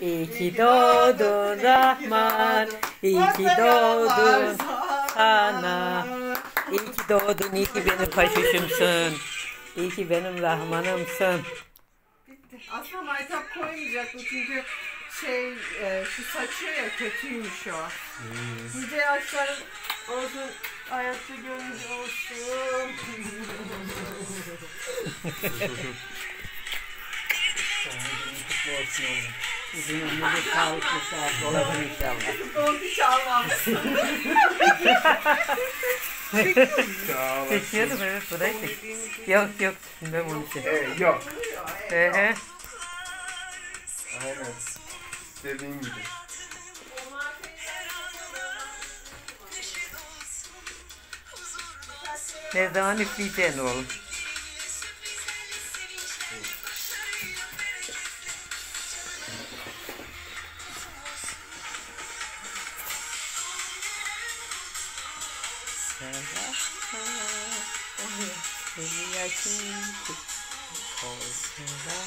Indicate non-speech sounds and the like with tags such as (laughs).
İyi ki doğdun Rahman. İyi ki doğdun sana. İyi ki doğdun, iyi ki benim paşuşumsun. İyi ki benim Rahmanımsın. Bitti. Aslında maytap koymayacaktım çünkü şey e, şu saçı ya kötüymüş o. Nice yaşların olsun, hayatta gönlünüz olsun. (laughs) Kutlu olsun oğlum. Uzun ömürlü sağlıklı sağlıklı inşallah. Doğru çalmamışsın. Çekiyordum evet burayı çek. Yok yok ben bunu çek. Ee, yok. Hı hı. Aynen. Dediğin gibi. Ne zaman üfleyeceksin oğlum? Maybe I can call her.